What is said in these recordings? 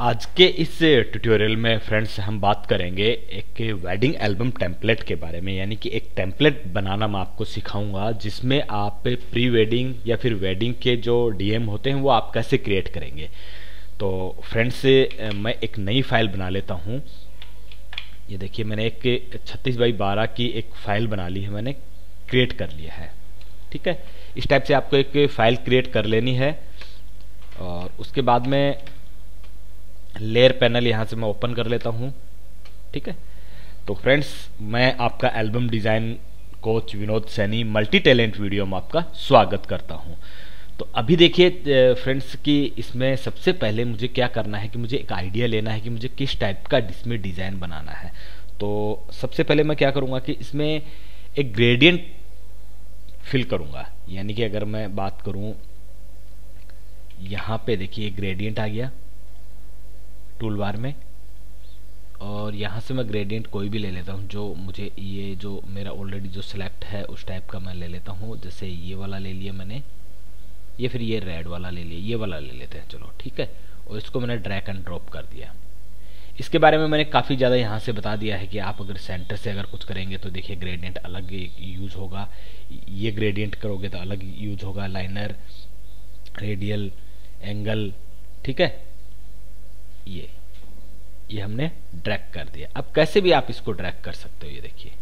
आज के इस ट्यूटोरियल में फ्रेंड्स हम बात करेंगे एक वेडिंग एल्बम टेम्पलेट के बारे में, यानी कि एक टेम्पलेट बनाना मैं आपको सिखाऊँगा, जिसमें आप प्री वेडिंग या फिर वेडिंग के जो डीएम होते हैं, वो आप कैसे क्रिएट करेंगे। तो फ्रेंड्स मैं एक नई फ़ाइल बना लेता हूँ। ये देखिए, मैंने एक छत्तीस बाई बारह की एक फ़ाइल बना ली है, मैंने क्रिएट कर लिया है। ठीक है? इस टाइप से आपको एक फ़ाइल क्रिएट कर लेनी है। और उसके बाद में लेयर पैनल यहाँ से मैं ओपन कर लेता हूँ। ठीक है? तो फ्रेंड्स मैं आपका album design coach Vinod Saini multi talent video में आपका स्वागत करता हूँ। तो अभी देखिए फ्रेंड्स कि इसमें सबसे पहले मुझे क्या करना है कि मुझे एक आइडिया लेना है कि मुझे किस टाइप का इसमें डिज़ाइन बनाना है। तो सबसे पहले मैं क्या करूँगा कि इसमें एक ग्रेडियंट फिल करूँगा। यानी कि अगर मैं बात करूँ, यहाँ पे देखिए ग्रेडियंट आ गया। टूल बार में। और यहाँ से मैं ग्रेडियंट कोई भी ले लेता हूँ, जो मुझे ये जो मेरा ऑलरेडी जो सिलेक्ट है, उस टाइप का मैं ले लेता हूँ। जैसे ये वाला ले लिया मैंने, ये फिर ये रेड वाला ले लिया, ये वाला ले लेते हैं, चलो, ठीक है? और इसको मैंने ड्रैक एंड ड्रॉप कर दिया। इसके बारे में मैंने काफ़ी ज़्यादा यहाँ से बता दिया है कि आप अगर सेंटर से अगर कुछ करेंगे तो देखिए ग्रेडियंट अलग यूज़ होगा। ये ग्रेडियंट करोगे तो अलग यूज़ होगा। लाइनर रेडियल एंगल ठीक है? ये ये हमने ड्रैग कर दिया। अब कैसे भी आप इसको ड्रैग कर सकते हो, ये देखिए।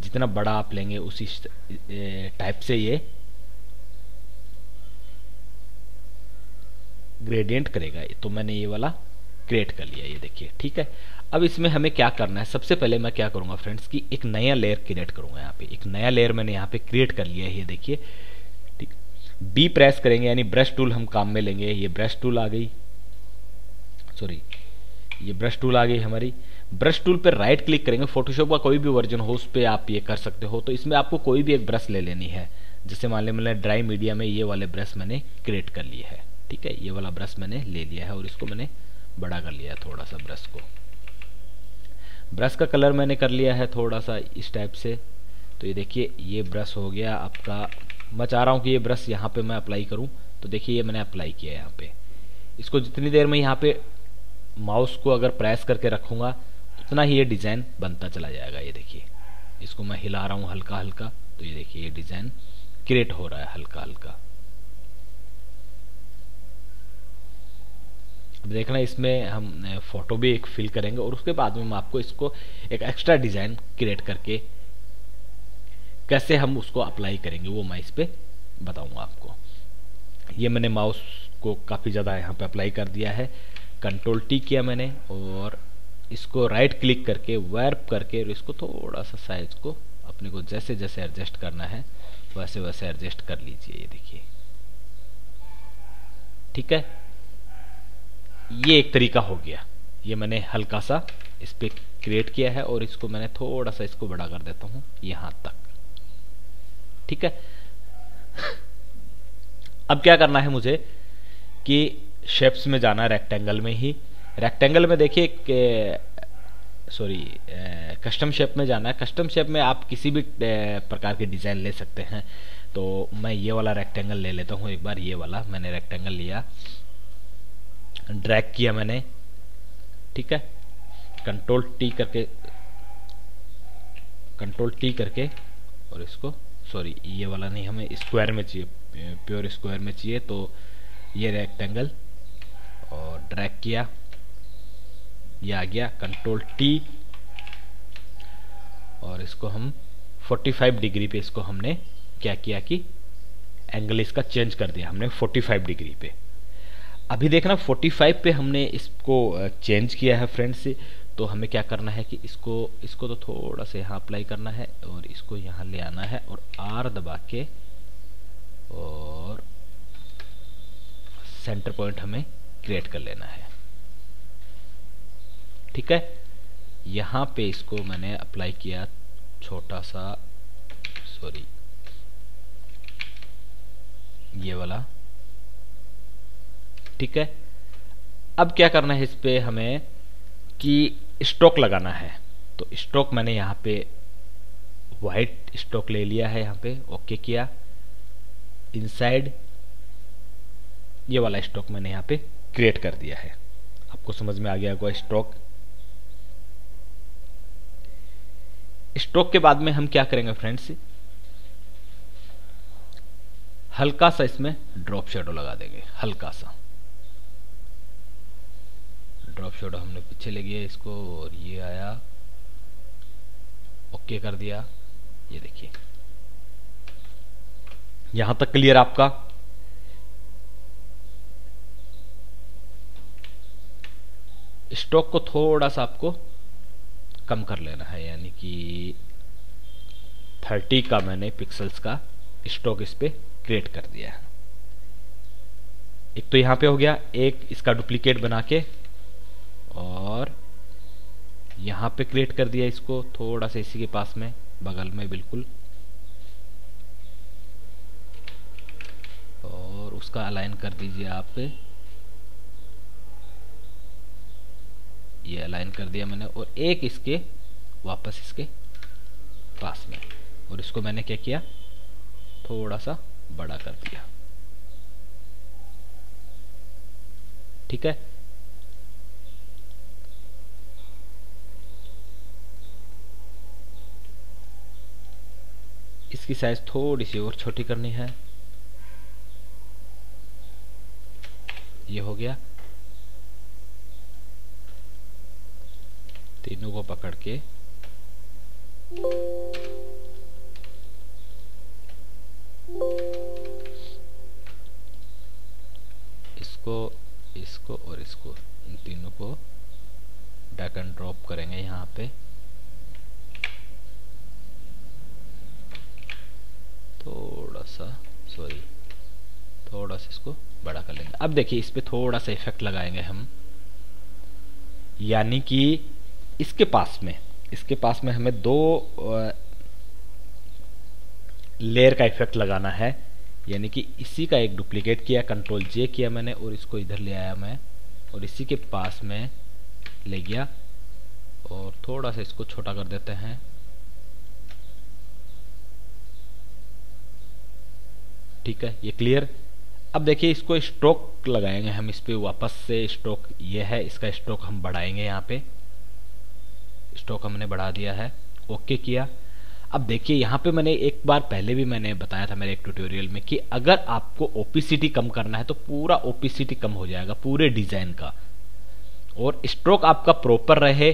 जितना बड़ा आप लेंगे उसी टाइप से ये ग्रेडियंट करेगा। तो मैंने ये वाला क्रिएट कर लिया, ये देखिए, ठीक है? अब इसमें हमें क्या करना है? सबसे पहले मैं क्या करूँगा फ्रेंड्स कि एक नया लेयर क्रिएट करूँगा यहाँ पे। एक नया लेयर मैंने यहाँ पे क्रिएट कर लिया है, ये देखिए। ठीक। बी प्रेस करेंगे, यानी ब्रश टूल हम काम में लेंगे। ये ब्रश टूल आ गई। सॉरी ये ब्रश टूल आ गई हमारी। ब्रश टूल पर राइट क्लिक करेंगे फोटोशॉप का कोई भी वर्जन हो, उस पर आप ये कर सकते हो। तो इसमें आपको कोई भी एक ब्रश ले लेनी है। जैसे मान लें मैंने ड्राई मीडिया में ये वाले ब्रश मैंने क्रिएट कर लिए है। ठीक है, ये वाला ब्रश मैंने ले लिया है और इसको मैंने बड़ा कर लिया है थोड़ा सा ब्रश को। ब्रश का कलर मैंने कर लिया है थोड़ा सा इस टाइप से। तो ये देखिए, ये ब्रश हो गया आपका। मैं चाह रहा हूँ कि ये ब्रश यहाँ पे मैं अप्लाई करूँ। तो देखिए, ये मैंने अप्लाई किया है यहाँ पे। इसको जितनी देर में यहाँ पे माउस को अगर प्रेस करके रखूँगा, उतना ही ये डिज़ाइन बनता चला जाएगा, ये देखिए। इसको मैं हिला रहा हूँ हल्का हल्का तो ये देखिए, ये डिज़ाइन क्रिएट हो रहा है हल्का हल्का अब देखना, इसमें हम फ़ोटो भी एक फिल करेंगे, और उसके बाद में मैं आपको इसको एक एक्स्ट्रा डिज़ाइन क्रिएट करके कैसे हम उसको अप्लाई करेंगे, वो मैं इस पर बताऊँगा आपको। ये मैंने माउस को काफ़ी ज़्यादा यहाँ पे अप्लाई कर दिया है। कंट्रोल टी किया मैंने और इसको राइट क्लिक करके वर्प करके और इसको थोड़ा सा साइज़ को अपने को जैसे जैसे एडजस्ट करना है, वैसे वैसे एडजस्ट कर लीजिए ये देखिए। ठीक है? ये एक तरीका हो गया। ये मैंने हल्का सा इस पर क्रिएट किया है और इसको मैंने थोड़ा सा इसको बड़ा कर देता हूँ यहाँ तक। ठीक है? अब क्या करना है मुझे कि शेप्स में जाना है रेक्टेंगल में ही। रेक्टेंगल में देखिए सॉरी कस्टम शेप में जाना है। कस्टम शेप में आप किसी भी प्रकार के डिज़ाइन ले सकते हैं। तो मैं ये वाला रेक्टेंगल ले लेता हूँ, एक बार ये वाला। मैंने रेक्टेंगल लिया। ड्रैग किया मैंने। ठीक है? कंट्रोल टी करके कंट्रोल टी करके, और इसको सॉरी ये वाला नहीं, हमें स्क्वायर में चाहिए प्योर स्क्वायर में चाहिए। तो ये रेक्टेंगल और ड्रैग किया। ये आ गया कंट्रोल टी और इसको हम 45 डिग्री पे इसको हमने क्या किया कि एंगल इसका चेंज कर दिया, हमने 45 डिग्री पे। अभी देखना 45 पे हमने इसको चेंज किया है फ्रेंड्स तो हमें क्या करना है कि इसको इसको तो थोड़ा सा यहाँ अप्लाई करना है और इसको यहाँ ले आना है और आर दबा के और सेंटर पॉइंट हमें क्रिएट कर लेना है। ठीक है? यहाँ पे इसको मैंने अप्लाई किया छोटा सा सॉरी ये वाला। ठीक है? अब क्या करना है इस पे हमें कि स्टॉक लगाना है। तो स्टॉक मैंने यहाँ पे व्हाइट स्टॉक ले लिया है, यहाँ पे ओके किया। इनसाइड ये वाला स्टॉक मैंने यहाँ पे क्रिएट कर दिया है। आपको समझ में आ गया होगा स्ट्रोक स्ट्रोक के बाद में हम क्या करेंगे फ्रेंड्स हल्का सा इसमें ड्रॉप शेडो लगा देंगे, हल्का सा। ड्रॉप शेडो हमने पीछे ले गया, इसको और ये आया। ओके कर दिया। ये देखिए। यहाँ तक क्लियर आपका? स्टॉक को थोड़ा सा आपको कम कर लेना है, यानी कि 30 का मैंने पिक्सल्स का स्टॉक इस पर क्रिएट कर दिया है। एक तो यहाँ पे हो गया, एक इसका डुप्लीकेट बना के और यहाँ पे क्रिएट कर दिया इसको थोड़ा सा इसी के पास में, बगल में बिल्कुल। और उसका अलाइन कर दीजिए आप ये अलाइन कर दिया मैंने और एक इसके वापस इसके पास में। और इसको मैंने क्या किया? थोड़ा सा बड़ा कर दिया। ठीक है? इसकी साइज़ थोड़ी सी और छोटी करनी है। ये हो गया। तीनों को पकड़ के। इसको इसको और इसको, इन तीनों को डैक एंड ड्रॉप करेंगे यहाँ पे। थोड़ा सा सॉरी थोड़ा सा इसको बड़ा कर लेंगे। अब देखिए, इस पर थोड़ा सा इफ़ेक्ट लगाएँगे हम। यानी कि इसके पास में, इसके पास में हमें दो लेयर का इफ़ेक्ट लगाना है। यानी कि इसी का एक डुप्लीकेट किया कंट्रोल जे किया मैंने और इसको इधर ले आया मैं और इसी के पास में ले गया और थोड़ा सा इसको छोटा कर देते हैं। ठीक है, ये क्लियर अब देखिए, इसको स्ट्रोक लगाएँगे हम, इस पर वापस से स्ट्रोक ये है, इसका स्ट्रोक हम बढ़ाएँगे यहाँ पे। स्ट्रोक हमने बढ़ा दिया है। ओके किया। अब देखिए, यहाँ पे मैंने एक बार पहले भी मैंने बताया था मेरे एक ट्यूटोरियल में कि अगर आपको ओपीसीटी कम करना है तो पूरा ओपीसीटी कम हो जाएगा, पूरे डिज़ाइन का। और स्ट्रोक आपका प्रॉपर रहे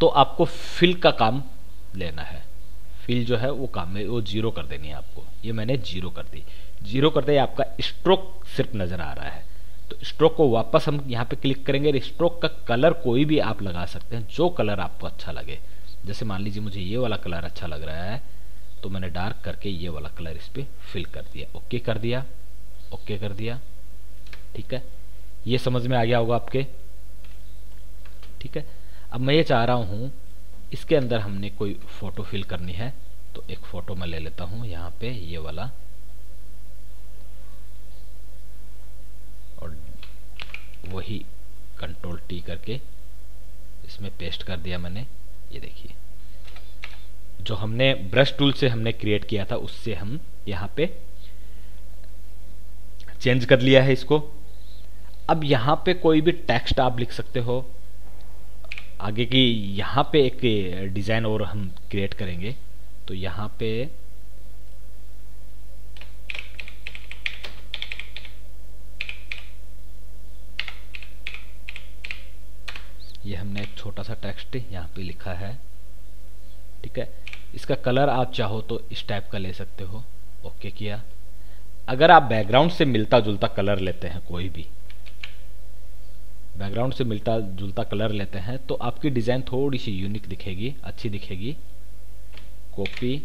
तो आपको फिल का काम लेना है। फिल जो है वो काम है वो ज़ीरो कर देनी है आपको। ये मैंने ज़ीरो कर दी। ज़ीरो करते ही आपका स्ट्रोक सिर्फ़ नज़र आ रहा है। तो स्ट्रोक को वापस हम यहाँ पे क्लिक करेंगे स्ट्रोक का कलर कोई भी आप लगा सकते हैं, जो कलर आपको अच्छा लगे। जैसे मान लीजिए मुझे ये वाला कलर अच्छा लग रहा है तो मैंने डार्क करके ये वाला कलर इस पर फिल कर दिया। ओके कर दिया, ओके कर दिया। ठीक है? ये समझ में आ गया होगा आपके? ठीक है? अब मैं ये चाह रहा हूँ, इसके अंदर हमने कोई फ़ोटो फिल करनी है तो एक फ़ोटो मैं ले लेता हूँ यहाँ पे, ये वाला और वही कंट्रोल टी करके इसमें पेस्ट कर दिया मैंने। ये देखिए। जो हमने ब्रश टूल से हमने क्रिएट किया था, उससे हम यहाँ पे चेंज कर लिया है इसको। अब यहाँ पे कोई भी टेक्स्ट आप लिख सकते हो। आगे की यहाँ पे एक डिज़ाइन और हम क्रिएट करेंगे। तो यहाँ पे ये हमने एक छोटा सा टेक्स्ट यहाँ पे लिखा है। ठीक है? इसका कलर आप चाहो तो इस टाइप का ले सकते हो। ओके किया। अगर आप बैकग्राउंड से मिलता जुलता कलर लेते हैं, कोई भी बैकग्राउंड से मिलता जुलता कलर लेते हैं तो आपकी डिज़ाइन थोड़ी सी यूनिक दिखेगी, अच्छी दिखेगी। कॉपी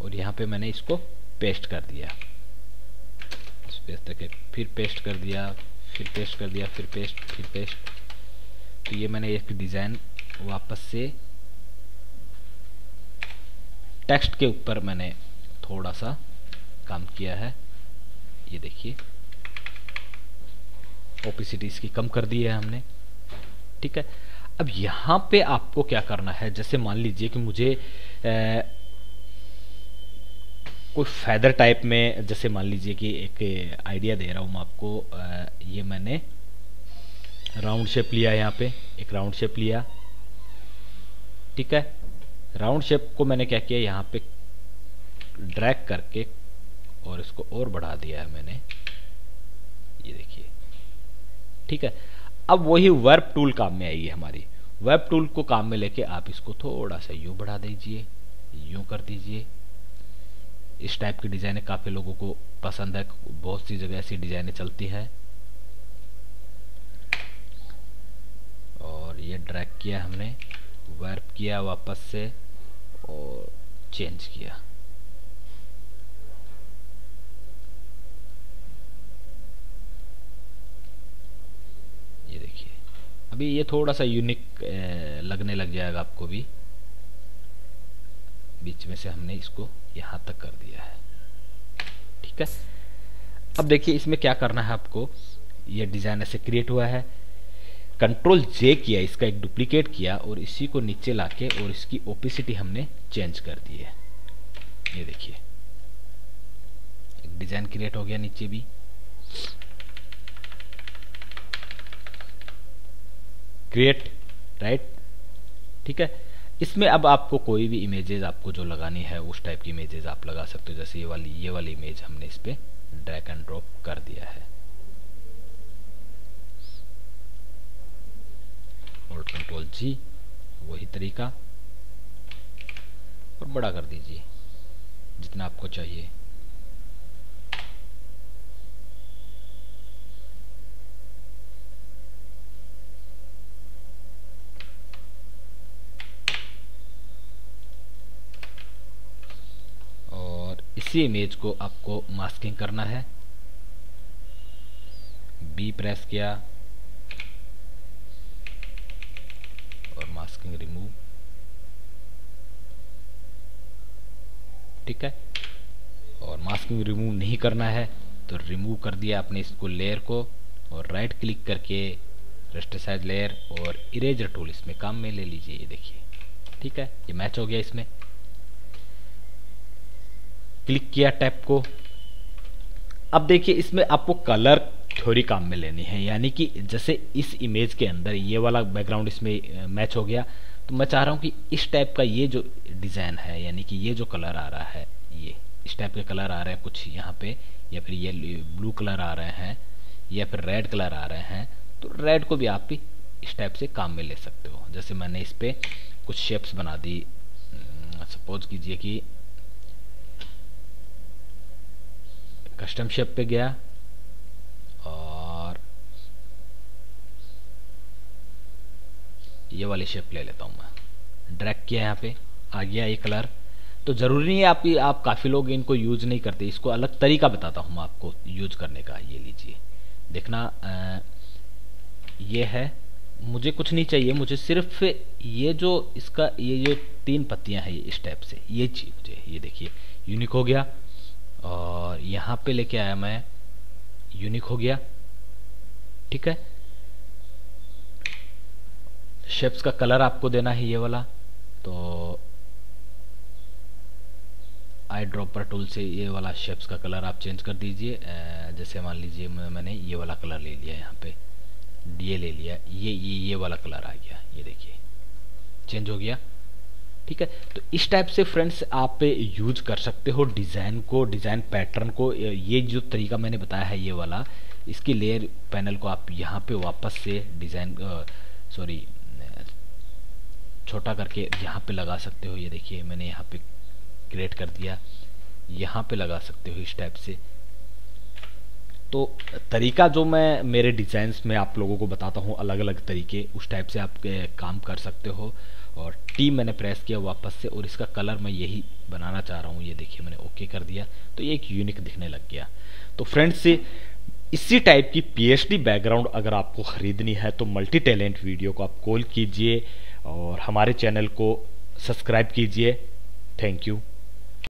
और यहाँ पे मैंने इसको पेस्ट कर दिया। पेस्ट फिर पेस्ट कर दिया। फिर पेस्ट कर दिया, फिर पेस्ट फिर पेस्ट तो ये मैंने एक डिज़ाइन वापस से टेक्स्ट के ऊपर मैंने थोड़ा सा काम किया है। ये देखिए। ओपिसिटी इसकी कम कर दी है हमने। ठीक है? अब यहाँ पे आपको क्या करना है? जैसे मान लीजिए कि मुझे कोई फैदर टाइप में, जैसे मान लीजिए कि एक आइडिया दे रहा हूँ मैं आपको ये मैंने राउंड शेप लिया यहाँ पे, एक राउंड शेप लिया। ठीक है? राउंड शेप को मैंने क्या किया, यहाँ पे ड्रैग करके और इसको और बढ़ा दिया है मैंने। ये देखिए। ठीक है? अब वही वर्ब टूल काम में आएगी हमारी। वेब टूल को काम में लेके आप इसको थोड़ा सा यूँ बढ़ा दीजिए, यूँ कर दीजिए। इस टाइप की डिजाइने काफ़ी लोगों को पसंद है, बहुत सी जगह ऐसी डिजाइने चलती है। और ये ड्रैग किया हमने वर्प किया वापस से और चेंज किया। ये देखिए, अभी ये थोड़ा सा यूनिक लगने लग जाएगा आपको भी। बीच में से हमने इसको यहाँ तक कर दिया है। ठीक है? अब देखिए, इसमें क्या करना है आपको? ये डिज़ाइन ऐसे क्रिएट हुआ है। कंट्रोल जे किया, इसका एक डुप्लीकेट किया और इसी को नीचे लाके और इसकी ओपिसिटी हमने चेंज कर दी है। ये देखिए। एक डिज़ाइन क्रिएट हो गया नीचे भी। क्रिएट राइट ठीक है? इसमें अब आपको कोई भी इमेजेस आपको जो लगानी है, उस टाइप की इमेजेस आप लगा सकते हो, जैसे ये वाली ये वाली इमेज हमने इस पर ड्रैग एंड ड्रॉप कर दिया है। कंट्रोल जी वही तरीका। और बड़ा कर दीजिए, जितना आपको चाहिए और इसी इमेज को आपको मास्किंग करना है। बी प्रेस किया। और मास्किंग रिमूव ठीक है? और मास्किंग रिमूव नहीं करना है तो रिमूव कर दिया आपने इसको लेयर को। और राइट क्लिक करके रेस्टसाइज लेयर और इरेजर टूल इसमें काम में ले लीजिए, ये देखिए। ठीक है? ये मैच हो गया इसमें। क्लिक किया टैप को। अब देखिए, इसमें आपको कलर थ्योरी काम में लेनी है, यानी कि जैसे इस इमेज के अंदर ये वाला बैकग्राउंड इसमें मैच हो गया। तो मैं चाह रहा हूँ कि इस टाइप का ये जो डिज़ाइन है, यानी कि ये जो कलर आ रहा है, ये, इस टाइप के कलर आ रहे हैं कुछ यहाँ पे, या फिर ये ब्लू कलर आ रहे हैं, या फिर रेड कलर आ रहे हैं तो रेड को भी आप इस टाइप से काम में ले सकते हो। जैसे मैंने इस पर कुछ शेप्स बना दी। सपोज़ कीजिए कि कस्टम शेप पे गया और ये वाली शेप ले लेता हूँ मैं। ड्रैग किया यहाँ पे आ गया ये कलर तो ज़रूरी नहीं है आप आप काफ़ी लोग इनको यूज़ नहीं करते। इसको अलग तरीका बताता हूँ मैं आपको यूज़ करने का ये लीजिए। देखना आ, ये है मुझे कुछ नहीं चाहिए मुझे सिर्फ़ ये जो इसका ये जो तीन पत्तियाँ हैं इस टाइप से ये चाहिए मुझे। ये देखिए यूनिक हो गया। और यहाँ पे लेके आया मैं। यूनिक हो गया। ठीक है? शेप्स का कलर आपको देना है ये वाला। तो आई ड्रॉपर टूल से ये वाला शेप्स का कलर आप चेंज कर दीजिए। जैसे मान लीजिए मैंने ये वाला कलर ले लिया यहाँ पे। ये ले लिया। ये ये ये वाला कलर आ गया। ये देखिए। चेंज हो गया। ठीक है? तो इस टाइप से फ्रेंड्स आप यूज़ कर सकते हो डिज़ाइन को डिज़ाइन पैटर्न को। ये जो तरीका मैंने बताया है ये वाला, इसकी लेयर पैनल को आप यहाँ पे वापस से डिज़ाइन सॉरी छोटा करके यहाँ पे लगा सकते हो। ये देखिए, मैंने यहाँ पे क्रिएट कर दिया। यहाँ पे लगा सकते हो इस टाइप से। तो तरीका जो मैं, मेरे डिज़ाइंस में आप लोगों को बताता हूँ अलग अलग तरीके, उस टाइप से आप काम कर सकते हो। और टी मैंने प्रेस किया वापस से और इसका कलर मैं यही बनाना चाह रहा हूँ। ये देखिए, मैंने ओके कर दिया। तो ये एक यूनिक दिखने लग गया। तो फ्रेंड्स से इसी टाइप की पीएचडी बैकग्राउंड अगर आपको ख़रीदनी है तो मल्टी टैलेंट वीडियो को आप कॉल कीजिए और हमारे चैनल को सब्सक्राइब कीजिए। Thank you.